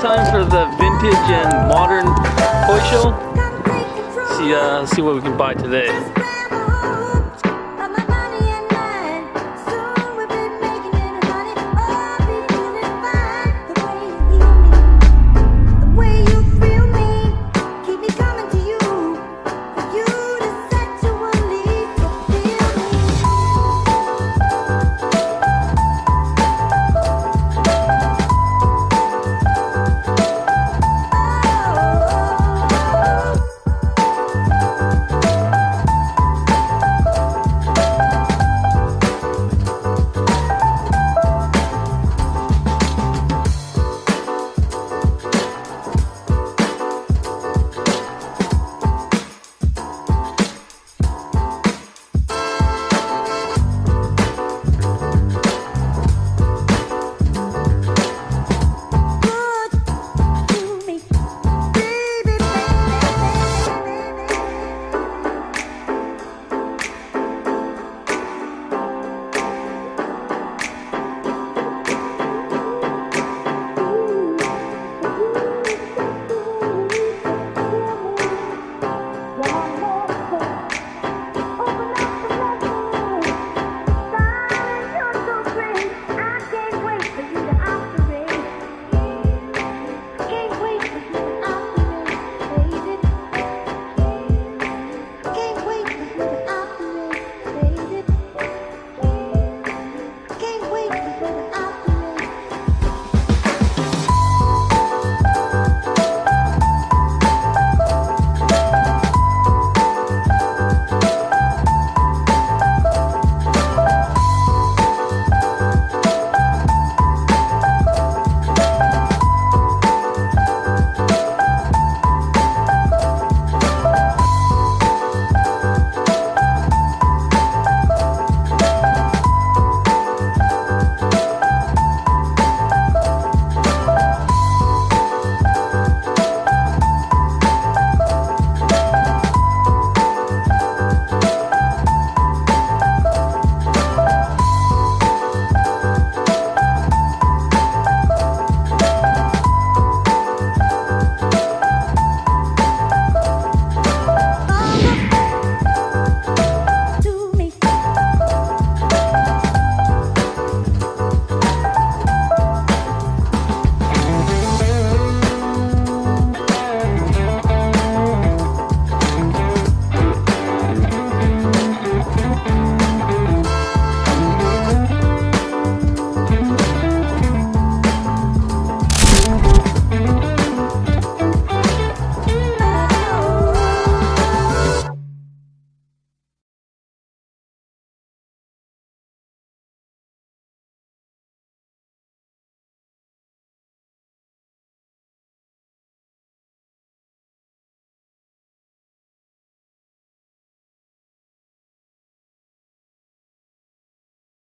Time for the vintage and modern toy show. See, uh, see what we can buy today.